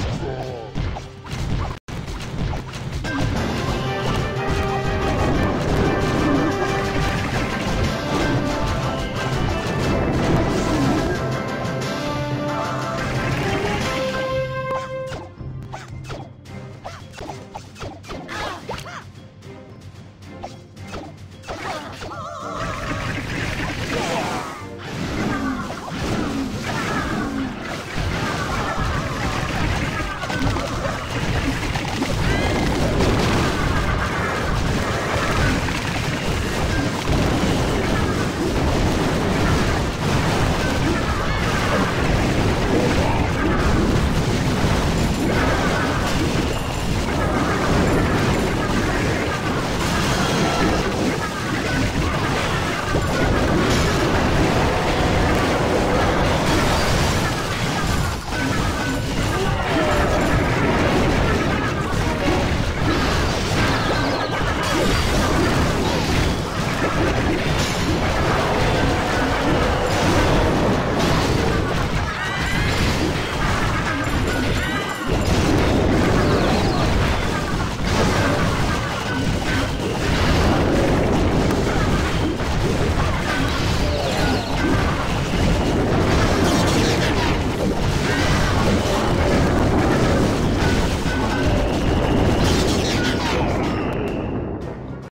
Destroy!